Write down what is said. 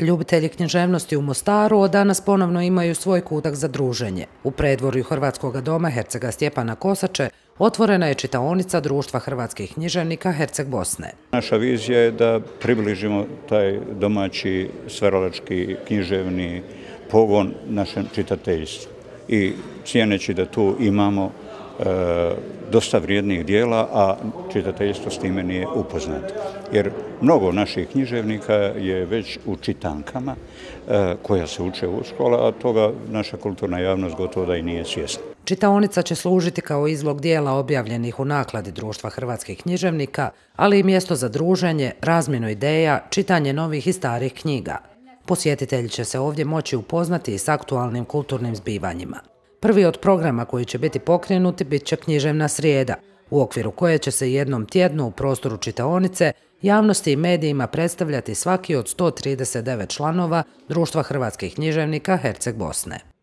Ljubitelji književnosti u Mostaru od danas ponovno imaju svoj kutak za druženje. U predvorju Hrvatskog doma Hercega Stjepana Kosače otvorena je čitaonica Društva hrvatskih književnika Herceg Bosne. Naša vizija je da približimo taj domaći sveralački književni pogon našem čitateljstvu. I cijeneći da tu imamo E, dosta vrijednih dijela, a čitateljstvo s time nije upoznato. Jer mnogo naših književnika je već u čitankama e, koja se uče u škola, a toga naša kulturna javnost gotovo da i nije svjesna. Čitaonica će služiti kao izlog dijela objavljenih u nakladi Društva hrvatskih književnika, ali i mjesto za druženje, razmjenu ideja, čitanje novih i starih knjiga. Posjetitelji će se ovdje moći upoznati s aktualnim kulturnim zbivanjima. Prvi od programa koji će biti pokrenuti bit će književna srijeda, u okviru koje će se jednom tjednu u prostoru čitaonice javnosti i medijima predstavljati svaki od 139 članova Društva hrvatskih književnika Herceg Bosne.